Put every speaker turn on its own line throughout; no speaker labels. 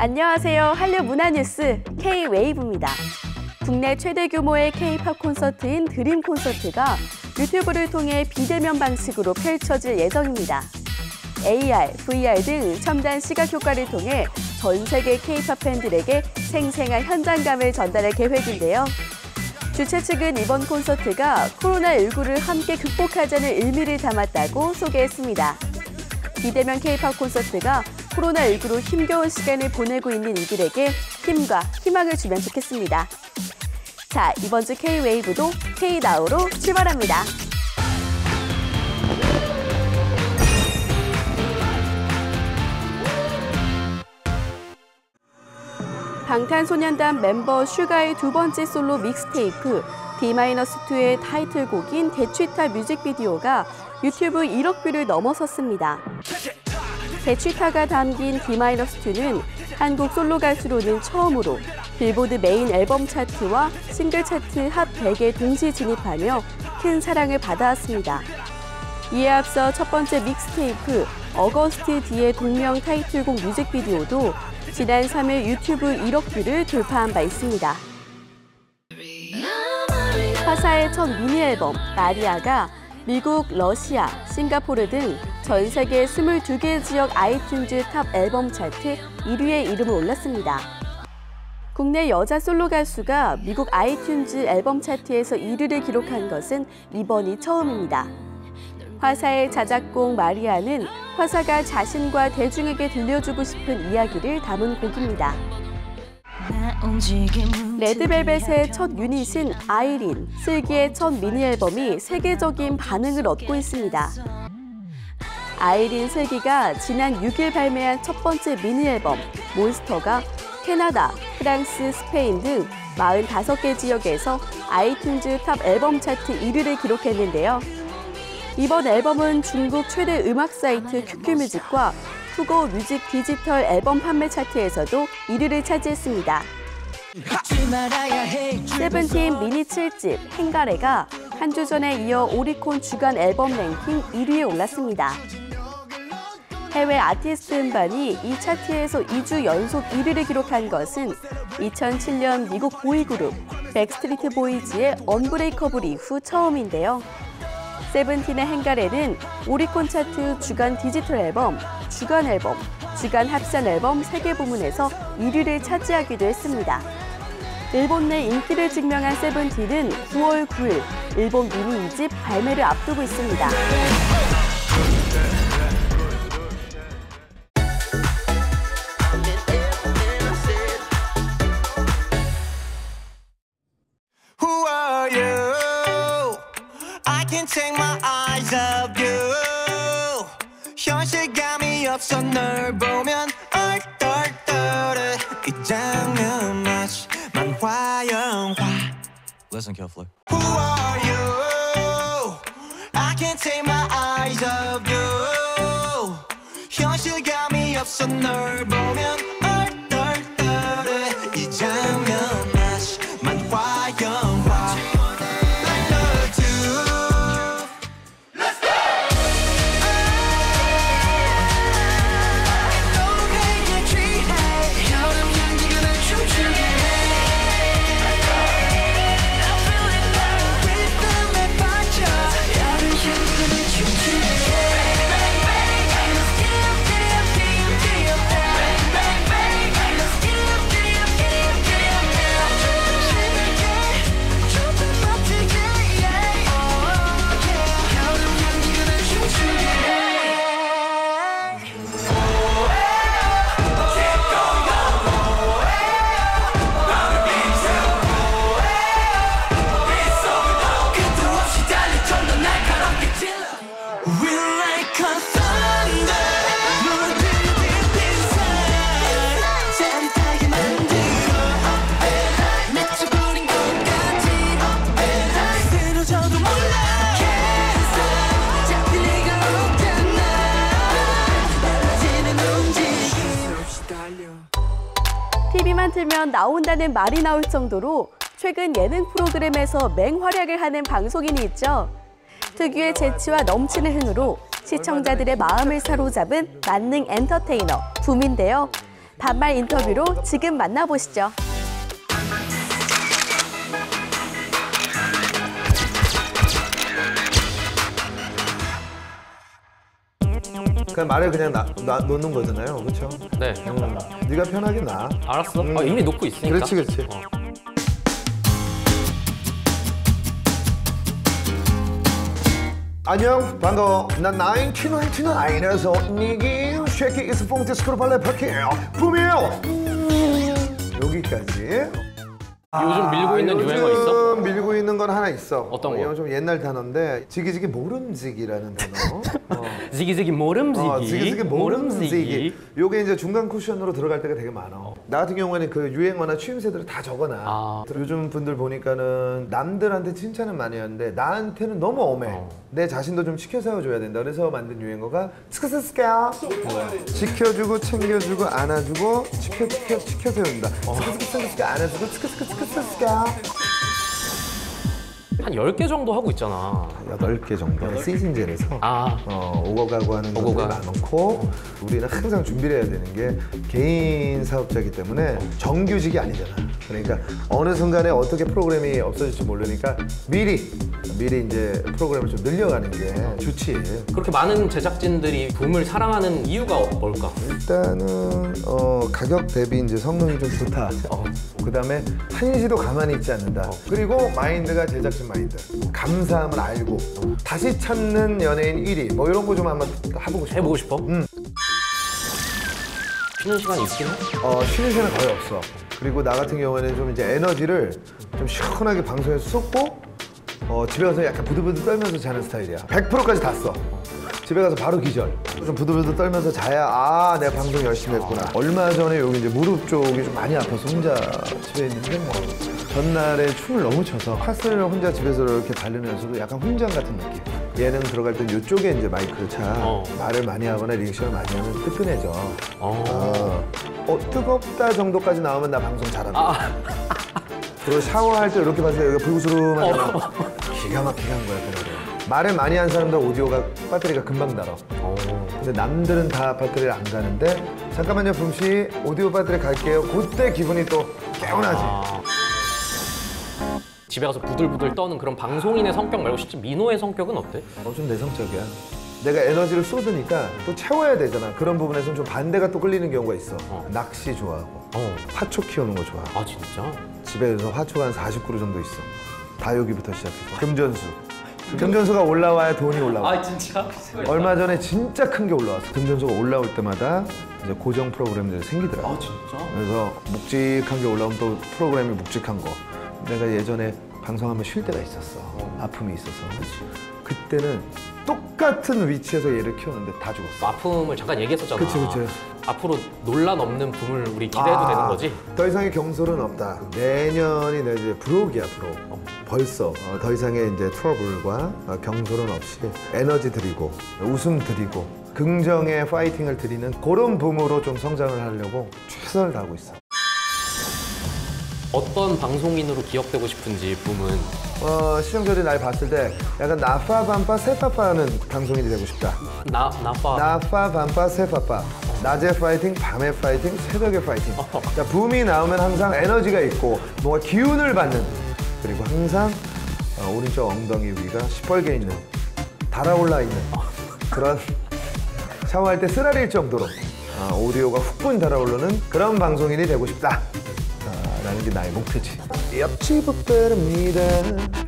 안녕하세요. 한류 문화뉴스 K-웨이브입니다. 국내 최대 규모의 K-팝 콘서트인 드림 콘서트가 유튜브를 통해 비대면 방식으로 펼쳐질 예정입니다. AR, VR 등 첨단 시각 효과를 통해 전 세계 K-팝 팬들에게 생생한 현장감을 전달할 계획인데요. 주최 측은 이번 콘서트가 코로나19를 함께 극복하자는 의미를 담았다고 소개했습니다. 비대면 K-팝 콘서트가 코로나19로 힘겨운 시간을 보내고 있는 이들에게 힘과 희망을 주면 좋겠습니다. 자, 이번 주 K-웨이브도 K-나우로 출발합니다. 방탄소년단 멤버 슈가의 두 번째 솔로 믹스테이프 D-2의 타이틀곡인 대취타 뮤직비디오가 유튜브 1억 뷰를 넘어섰습니다. 대취타가 담긴 D-2는 한국 솔로 가수로는 처음으로 빌보드 메인 앨범 차트와 싱글 차트 합 100에 동시 진입하며 큰 사랑을 받아왔습니다. 이에 앞서 첫 번째 mixtape Agust D의 동명 타이틀곡 뮤직비디오도 지난 3일 유튜브 1억 뷰를 돌파한 바 있습니다. 화사의 첫 미니 앨범 마리아가 미국, 러시아, 싱가포르 등 전 세계 22개 지역 아이튠즈 탑 앨범 차트 1위에 이름을 올랐습니다. 국내 여자 솔로 가수가 미국 아이튠즈 앨범 차트에서 1위를 기록한 것은 이번이 처음입니다. 화사의 자작곡 마리아는 화사가 자신과 대중에게 들려주고 싶은 이야기를 담은 곡입니다. 레드벨벳의 첫 유닛인 아이린, 슬기의 첫 미니 앨범이 세계적인 반응을 얻고 있습니다. 아이린 슬기가 지난 6일 발매한 첫 번째 미니 앨범 Monster가 캐나다, 프랑스, 스페인 등 45개 지역에서 아이튠즈 탑 앨범 차트 1위를 기록했는데요. 이번 앨범은 중국 최대 음악 사이트 큐큐뮤직과 쿠고 뮤직 디지털 앨범 판매 차트에서도 1위를 차지했습니다. 세븐틴 미니 7집 헹가래가 한 주 전에 이어 오리콘 주간 앨범 랭킹 1위에 올랐습니다. 해외 아티스트 음반이 이 차트에서 2주 연속 1위를 기록한 것은 2007년 미국 보이그룹 백스트리트 보이즈의 Unbreakable 이후 처음인데요. 세븐틴의 헹가래는 오리콘 차트 주간 디지털 앨범, 주간 앨범, 주간 합산 앨범 3개 부문에서 1위를 차지하기도 했습니다. 일본 내 인기를 증명한 세븐틴은 9월 9일 일본 미니 2집 발매를 앞두고 있습니다.
I can't take my eyes off you. 현실감이 없어 널 보면 얼떨떨해 이 장면 마치 만화 영화.
Listen carefully.
Who are you? I can't take my eyes off you. 현실감이 없어 널 보면
TV만 틀면 나온다는 말이 나올 정도로 최근 예능 프로그램에서 맹활약을 하는 방송인이 있죠. 특유의 재치와 넘치는 흥으로 시청자들의 마음을 사로잡은 만능 엔터테이너 붐인데요. 반말 인터뷰로 지금 만나보시죠.
그냥 말을 그냥 놔, 놔, 놓는 거잖아요, 그렇죠?
네.
음, 네가 편하긴 나.
알았어.
음.
아, 이미 놓고 있으니까.
그렇지, 그렇지.
어.
안녕, 반가워. 난 1999에서 니기 쉐키 이스폰 디스크로 발레 파케요. 붐이에요. 여기까지.
요즘 밀고 있는
아, 요즘
유행어 있어?
밀고 있는 건 하나 있어.
어떤 거?
이건 좀 옛날 단어인데 지기지기 모름지기라는 단어. 어.
지기지기 모름지기.
어, 지기지기 모름지기. 요게 이제 중간 쿠션으로 들어갈 때가 되게 많아. 나 같은 경우에는 그 유행어나 추임새들을 다 적어놔.
아.
요즘 분들 보니까는 남들한테 칭찬은 많이 하는데 나한테는 너무 엄해.
어.
내 자신도 좀 지켜 세워줘야 된다. 그래서 만든 유행어가 스크스스까 지켜주고 챙겨주고 안아주고 지켜 지켜 지켜 세운다.
어.
스크스스스까 안아주고 스크스크스
한 10개 정도 하고 있잖아.
여덟 개 정도 시즌제에서
아,
어, 오고 가고 하는
오고
것들이
가.
많고 우리는 항상 준비를 해야 되는 게 개인 사업자이기 때문에 정규직이 아니잖아. 그러니까 어느 순간에 어떻게 프로그램이 없어질지 모르니까 미리 미리 이제 프로그램을 좀 늘려가는 게 좋지.
그렇게 많은 제작진들이 붐을 사랑하는 이유가 뭘까?
일단은 어, 가격 대비 이제 성능이 좀 좋다.
어.
그다음에 한시도 가만히 있지 않는다. 그리고 마인드가 제작진 마인드. 감사함을 알고 다시 찾는 연예인 1위 뭐 이런 거 좀 한번 해보고 싶어.
해보고 싶어?
음.
쉬는 시간이 있긴 해?
어, 쉬는 시간은 거의 없어. 그리고 나 같은 경우에는 좀 이제 에너지를 좀 시원하게 방송에서 쏟고 어, 집에 가서 약간 부들부들 떨면서 자는 스타일이야. 100%까지 다 써. 집에 가서 바로 기절. 좀 부들부들 떨면서 자야 아 내가 방송 열심히 했구나. 얼마 전에 여기 이제 무릎 쪽이 좀 많이 아파서 혼자 집에 있는데 뭐 전날에 춤을 너무 춰서 팥을 혼자 집에서 이렇게 바르면서도 약간 훈장 같은 느낌. 예능 들어갈 땐 이쪽에 이제 마이크를 차.
어.
말을 많이 하거나 리액션을 많이 하면 뜨끈해져.
어.
어, 어, 뜨겁다 정도까지 나오면 나 방송 잘한다.
아,
그리고 샤워할 때 이렇게 봤을 때 여기가 불구스름한
어.
기가 막히게 한 거야, 그 노래. 말을 많이 한 사람들 오디오가 배터리가 금방 달아.
어.
근데 남들은 다 배터리를 안 가는데 잠깐만요, 붐씨 오디오 배터리 갈게요. 그때 기분이 또 개운하지.
아. 집에 가서 부들부들 떠는 그런 방송인의 성격 말고 실제 민호의 성격은 어때?
어, 좀 내성적이야. 내가 에너지를 쏟으니까 또 채워야 되잖아. 그런 부분에서는 좀 반대가 또 끌리는 경우가 있어.
어.
낚시 좋아하고,
어.
화초 키우는 거 좋아하고.
아 진짜?
집에서 화초가 한 40그루 정도 있어. 다 여기부터 시작해서. 금전수. 금전수가 올라와야 돈이 올라와.
진짜?
얼마 전에 진짜 큰 게 올라왔어. 금전수가 올라올 때마다 이제 고정 프로그램들이 생기더라고.
아 진짜?
그래서 묵직한 게 올라오면 또 프로그램이 묵직한 거. 내가 예전에 방송하면 쉴 때가 있었어. 아픔이 있어서. 그때는 똑같은 위치에서 얘를 키웠는데 다 죽었어.
아픔을 잠깐 얘기했었잖아.
그치, 그치.
앞으로 논란 없는 붐을 우리 기대해도
아,
되는 거지?
더 이상의 경솔은 없다. 내년이 내 이제 브록이야 브록. 벌써 어, 더 이상의 이제 트러블과 어, 경솔은 없이 에너지 드리고 웃음 드리고 긍정의 파이팅을 드리는 그런 붐으로 좀 성장을 하려고 최선을 다하고 있어.
어떤 방송인으로 기억되고 싶은지 붐은
어, 시청자들이 날 봤을 때 약간 나파 반파 세파파 하는 방송인이 되고 싶다.
나 나빠
나파 반파 세파파. 낮에 파이팅, 밤에 파이팅, 새벽에 파이팅. 자, 붐이 나오면 항상 에너지가 있고 뭔가 기운을 받는 그리고 항상 어, 오른쪽 엉덩이 위가 시뻘게 있는 달아올라 있는 그런 샤워할 때 쓰라릴 정도로 어, 오디오가 훅분 달아오르는 그런 방송인이 되고 싶다. 아, 라는 게 나의 목표지. 옆집 오빠랍니다.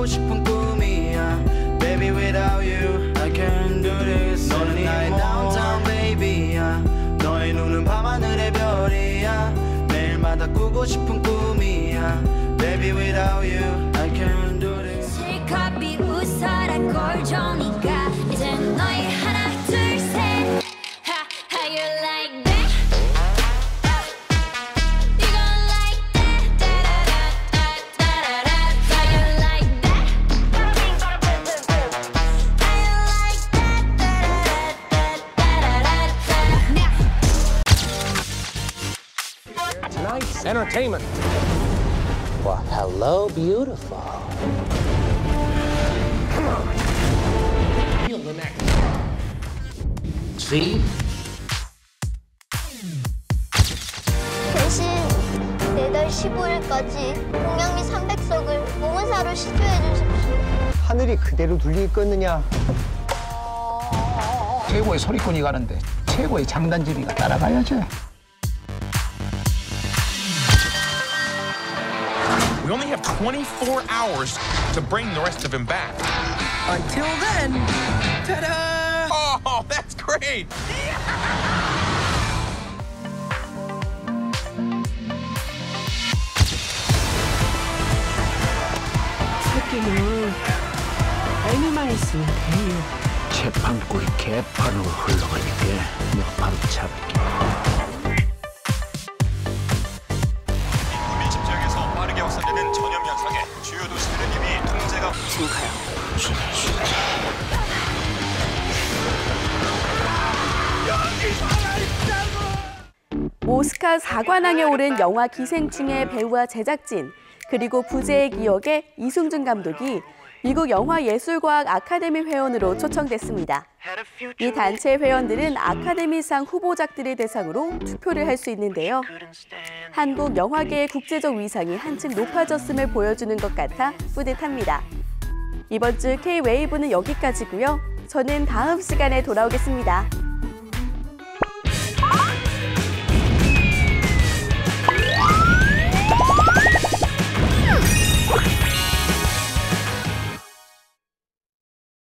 꾸고 싶은 꿈이야 Baby without you I can't do this 너는 나의 downtown baby야 너의 눈은 밤하늘의 별이야 매일마다 꾸고 싶은 꿈이야 Baby without you I can't do this
실컷 비웃어라 꼴조니까 이제 너희
entertainment.
Well, hello, beautiful.
Feel the neck.
See?
대신 내달 15일까지 공양미 300석을 모문사로 시조해 주십시오.
하늘이 그대로 둘리겠느냐?
최고의 소리꾼이 가는데 최고의 장단지비가 따라가야죠.
We only have 24 hours to bring the rest of him back.
Until then, ta-da!
Oh, that's great!
새끼는 애니만 있으면 돼요.
재판골이 개판으로 흘러가니까 내가 바로 잡을게.
현상에 주요 도시들은 이미 통제가
오스카 4관왕에 오른 영화 기생충의 배우와 제작진, 그리고 부제의 기억에 이승준 감독이 미국 영화예술과학 아카데미 회원으로 초청됐습니다. 이 단체 회원들은 아카데미상 후보작들을 대상으로 투표를 할 수 있는데요. 한국 영화계의 국제적 위상이 한층 높아졌음을 보여주는 것 같아 뿌듯합니다. 이번 주 K-웨이브는 여기까지고요. 저는 다음 시간에 돌아오겠습니다.